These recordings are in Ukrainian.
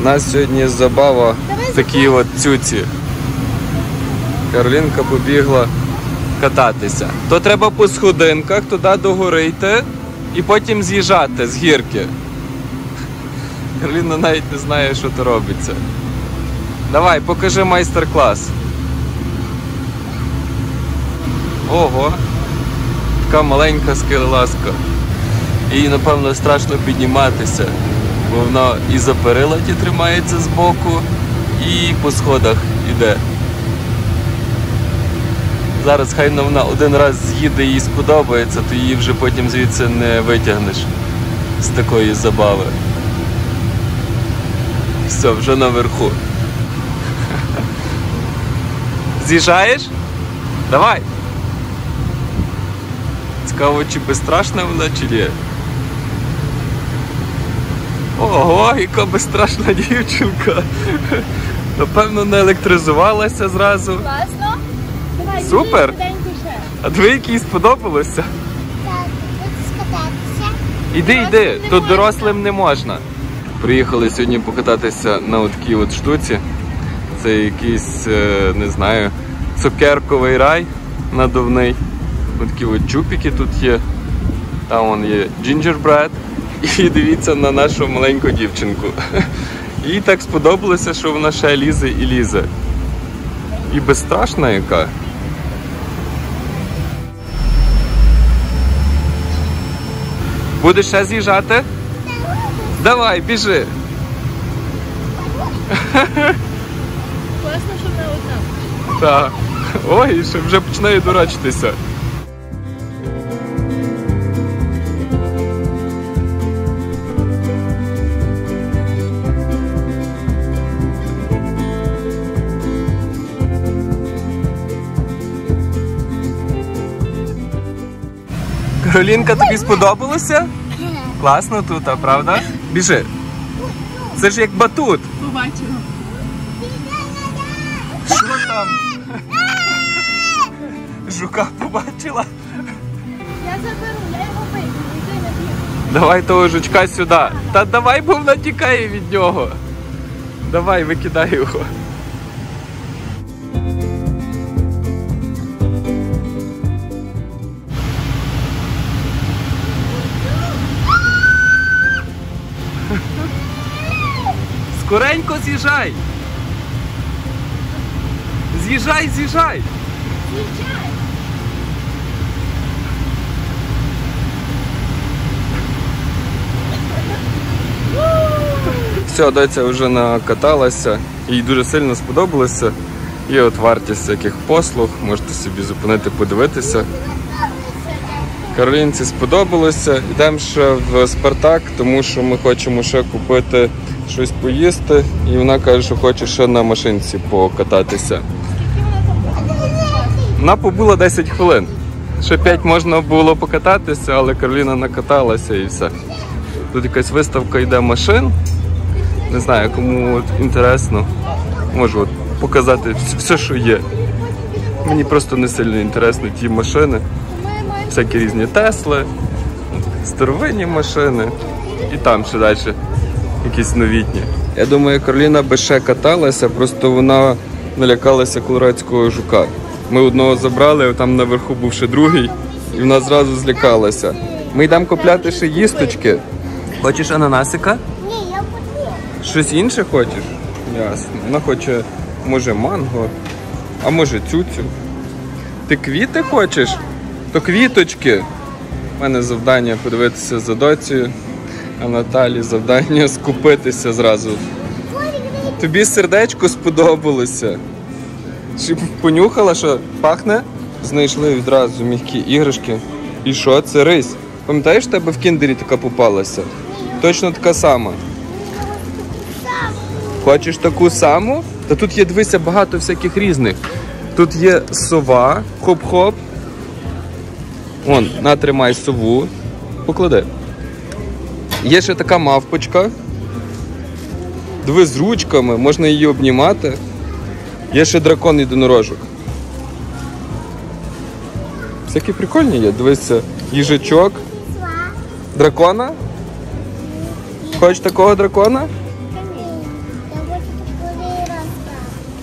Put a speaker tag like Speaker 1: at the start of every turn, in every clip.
Speaker 1: У нас сьогодні забава такі от цюці. Каролінка побігла кататися. То треба по сходинках туди до гори йти і потім з'їжджати з гірки. Кароліна навіть не знає, що то робиться. Давай, покажи майстер-клас. Ого, така маленька скелелазка. Їй, напевно, страшно підніматися, бо вона і за перила ті тримається збоку, і по сходах іде. Зараз хай вона один раз з'їде і сподобається, то її вже потім звідси не витягнеш з такої забави. Все, вже наверху. З'їжджаєш? Давай. Цікаво, чи безстрашна вона, чи ні. Ого, яка безстрашна дівчинка. Напевно, не електризувалася зразу.
Speaker 2: Класно? Давай,
Speaker 1: Супер. А дві якій сподобалося?
Speaker 3: Так, скататися.
Speaker 1: Іди, йди, тут дорослим не можна. Приїхали сьогодні покататися на такій от штуці. Це якийсь, е, не знаю, цукерковий рай надувний. Ось такі от чупіки тут є. Там вон є gingerbread. І дивіться на нашу маленьку дівчинку. Їй так сподобалося, що вона ще лізе і лізе. І безстрашна яка. Будеш ще з'їжджати? Давай, біжи.
Speaker 2: Класно, що вона одна.
Speaker 1: Так. Ой, ще вже починає дурачитися. Каролінка, тобі сподобалося? Класно тут, а правда? Біжи. Це ж як батут.
Speaker 2: Побачила.
Speaker 1: Що там? Жука побачила.
Speaker 2: Я заберу, я його вийду.
Speaker 1: Давай того жучка сюди. Та давай, бо вона тікає від нього. Давай, викидай його. Скоренько з'їжджай. З'їжджай, з'їжджай.
Speaker 2: Їжджай.
Speaker 1: Все, доця вже накаталася, їй дуже сильно сподобалося. Є от вартість яких послуг, можете собі зупинити, подивитися. Каролінці сподобалося. Йдемо ще в Спартак, тому що ми хочемо ще купити щось поїсти. І вона каже, що хоче ще на машинці покататися. Вона побула 10 хвилин. Ще 5 можна було покататися, але Кароліна накаталася і все. Тут якась виставка йде машин. Не знаю, кому от інтересно. Можу от показати все, що є. Мені просто не сильно інтересно ті машини. Всякі різні Тесли, старовинні машини. І там ще далі якісь новітні. Я думаю, Кароліна би ще каталася, просто вона налякалася колорадського жука. Ми одного забрали, а там наверху був ще другий, і вона зразу злякалася. Ми йдемо купляти ще їсточки. Хочеш ананасика?
Speaker 3: Ні, я хочу.
Speaker 1: Щось інше хочеш? Ясно. Вона хоче, може, манго, а може цюцю. Ти квіти хочеш? То квіточки. У мене завдання подивитися за доцією, а Наталі завдання скупитися зразу. Тобі сердечко сподобалося. Чи понюхала, що пахне? Знайшли відразу м'які іграшки. І що? Це рись. Пам'ятаєш, в тебе в кіндері така попалася? Точно така сама. Хочеш таку саму? Та тут є, дивися, багато всяких різних. Тут є сова, хоп-хоп. Вон, натримай сову. Поклади. Є ще така мавпочка. Диви з ручками, можна її обнімати. Є ще дракон єдинорожок. Всякі прикольні є. Дивися, їжачок. Дракона? Хочеш такого дракона?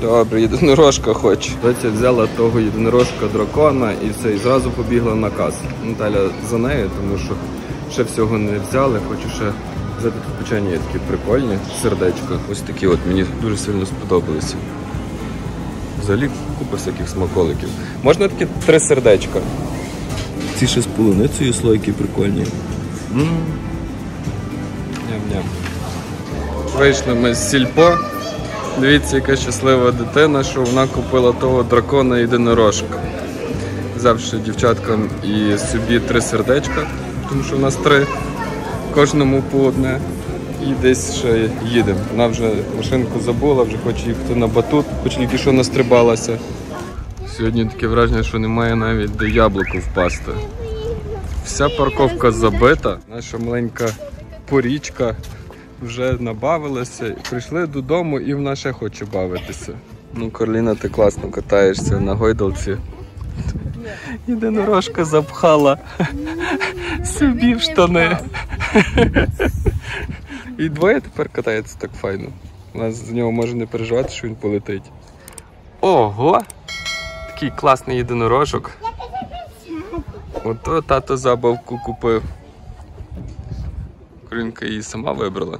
Speaker 1: Добре, єдинорожка хоче. Доця взяла того єдинорожка дракона і все, і зразу побігла на касу. Наталя за нею, тому що ще всього не взяли, хочу ще взяти тут печені є такі прикольні, сердечка. Ось такі от мені дуже сильно сподобалися. Взагалі купа всяких смаколиків. Можна такі три сердечка. Ці ще з полуницею слойки прикольні. Ням-ням. Вийшли ми з сільпо. Дивіться, яка щаслива дитина, що вона купила того дракона єдинорожка. Взявши дівчаткам і собі три сердечка, тому що в нас три, кожному по одне. І десь ще їдемо. Вона вже машинку забула, вже хоче їхати на батут, хоч тільки що настрибалася. Сьогодні таке враження, що немає навіть де яблуко впасти. Вся парковка забита. Наша маленька порічка вже набавилася. Прийшли додому і вона ще хоче бавитися. Ну, Карліна, ти класно катаєшся на гойдалці. Єдинорожка запхала собі в штани. І двоє тепер катається так файно. Вона з нього може не переживати, що він полетить. Ого! Такий класний єдинорожок. Ото тато забавку купив. Корінка її сама вибрала.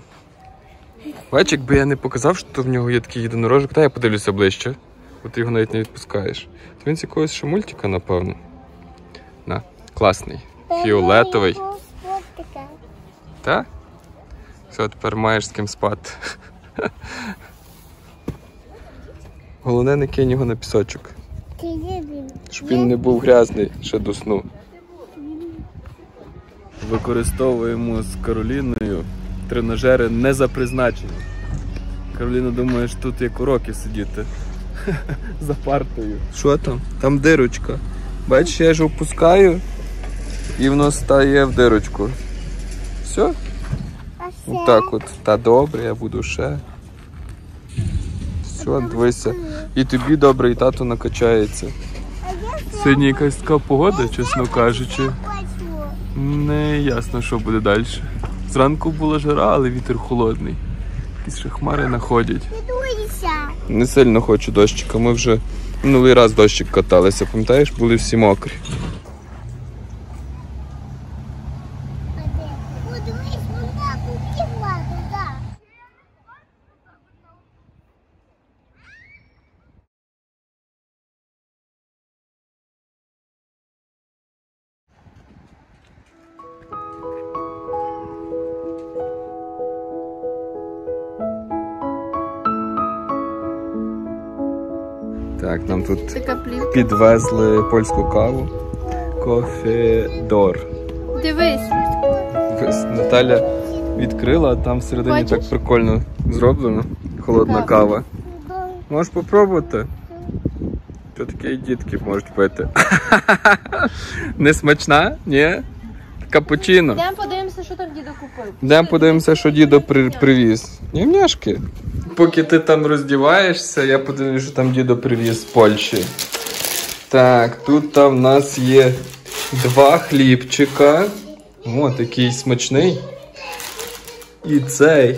Speaker 1: Бач, якби я не показав, що в нього є такий єдинорожок, та я подивлюся ближче. Бо ти його навіть не відпускаєш. То він з якогось ще мультика, напевно. На, класний. Фіолетовий. Та? Все, тепер маєш з ким спати. Головне, не кинь його на пісочок. Щоб він не був грязний ще до сну. Використовуємо з Кароліною тренажери не за призначенням. Кароліна думає, що тут як уроки сидіти. За партою. Що там? Там дирочка. Бачиш, я ж опускаю і воно стає в дирочку. Все? Отак от. Та добре, я буду ще. Все, дивися. І тобі добре, і тато накачається. Сьогодні якась така погода, чесно кажучи. Не ясно, що буде далі. Зранку була жара, але вітер холодний. Якісь ще хмари находять. Не сильно хочу дощика. Ми вже минулий раз дощик каталися, пам'ятаєш, були всі мокрі. Так, нам тут підвезли польську каву. Кофедор.
Speaker 2: Дивись.
Speaker 1: Наталя відкрила, а там всередині
Speaker 2: Хочеш?
Speaker 1: так прикольно зроблено. Холодна кава. Можеш попробувати? Що таке дітки можуть пити? Не смачна? Ні? Капучино.
Speaker 2: Йдемо подивимося, що там дідо купив.
Speaker 1: Йдемо подивимося, що дідо при, привіз. Нямняшки. Поки ти там роздіваєшся, я подивлюся, що там дідо привіз з Польщі. Так, тут там в нас є два хлібчика. О, такий смачний. І цей.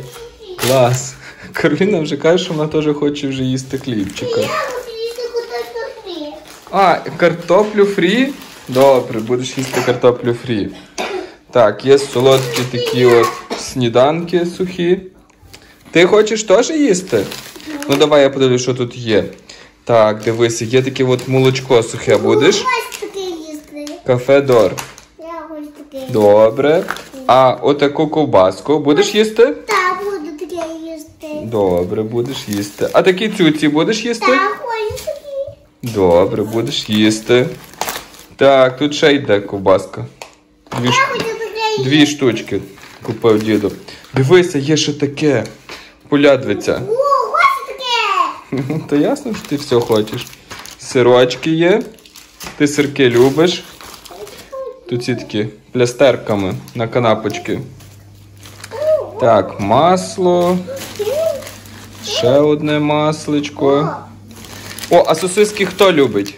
Speaker 1: Клас. Кароліна вже каже, що вона теж хоче вже їсти хлібчика.
Speaker 3: Я хочу їсти куточку фрі.
Speaker 1: А, картоплю фрі? Добре, будеш їсти картоплю фрі. Так, є солодкі такі от сніданки сухі. Ти хочеш теж їсти? Ну давай я подивлюсь, що тут є. Так, дивися, є таке от молочко сухе будеш. Кафе Дор.
Speaker 3: Я хочу таке.
Speaker 1: Добре. А отаку ковбаску будеш їсти?
Speaker 3: Та буду таке їсти.
Speaker 1: Добре, будеш їсти. А такі цюці будеш їсти?
Speaker 3: Та хочу таке.
Speaker 1: Добре, будеш їсти. Так, тут ще йде ковбаска. Дві, ш- дві штучки купив діду. Дивися, є ще таке. Полядвиця. То ясно, що ти все хочеш. Сирочки є. Ти сирки любиш. Тут ці такі плястерками на канапочки. Так, масло. Ще одне масличко. О, а сосиски хто любить?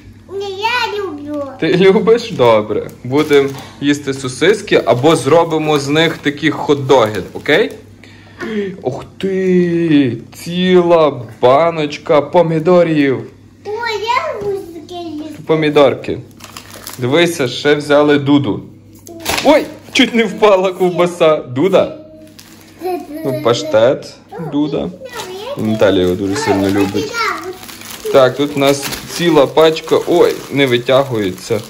Speaker 1: Ти любиш? Добре. Будемо їсти сосиски або зробимо з них такі хот-доги, окей? Ух ти! ціла баночка помідорів.
Speaker 3: Ой, я люблю.
Speaker 1: Помідорки. Дивися, ще взяли дуду. Ой, чуть не впала ковбаса. Дуда. Ну, паштет. Дуда. Наталія його дуже сильно любить. Так, тут у нас ціла пачка. Ой, не витягується.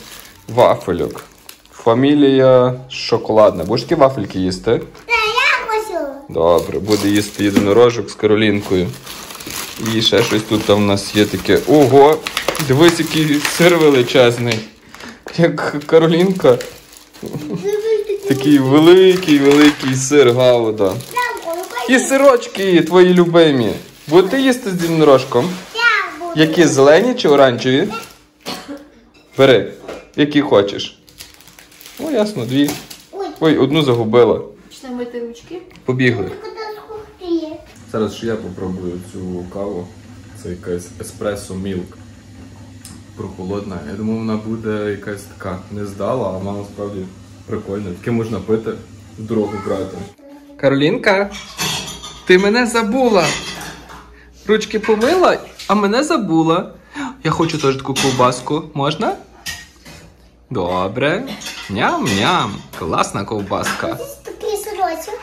Speaker 1: Вафельок. Фамілія шоколадна. Будеш такі вафельки їсти?
Speaker 3: Та я хочу.
Speaker 1: Добре, буде їсти єдинорожок з Каролінкою. І ще щось тут там в нас є таке. Ого! Дивись, який сир величезний. Як Каролінка. Такий великий, великий сир гауда. І сирочки твої любимі. Будете їсти з єдинорожком? Які зелені чи оранжеві? Бери, які хочеш. Ну, ясно, дві.
Speaker 3: Ой,
Speaker 1: одну загубила.
Speaker 2: Почнемо мити ручки.
Speaker 1: Побігли. Зараз ще я попробую цю каву. Це якась еспресо мілк. Прохолодна. Я думав, вона буде якась така не здала, а вона насправді прикольна. Таке можна пити в дорогу брати. Каролінка, ти мене забула. Ручки помила, а мене забула. Я хочу теж таку ковбаску. Можна? Добре. Ням-ням. Класна ковбаска.
Speaker 3: Такий сирочок.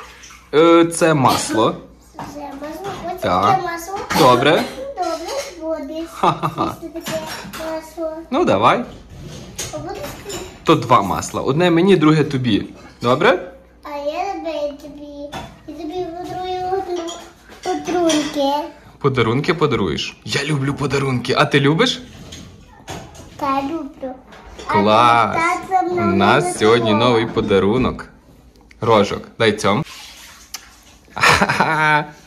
Speaker 1: Е, це масло.
Speaker 3: Вже масло. Ось
Speaker 1: Так.
Speaker 3: таке масло.
Speaker 1: Добре.
Speaker 3: Добре.
Speaker 1: Ха-ха-ха.
Speaker 3: Таке масло.
Speaker 1: Ну, давай.
Speaker 3: А буде.
Speaker 1: То два масла. Одне мені, друге тобі. Добре?
Speaker 3: А я люблю тобі. І тобі подарую одну патрунки.
Speaker 1: Подарунки подаруєш. Я люблю подарунки. А ти любиш?
Speaker 3: Та люблю.
Speaker 1: Клас! У нас сьогодні новий подарунок. Рожок, дай цьому.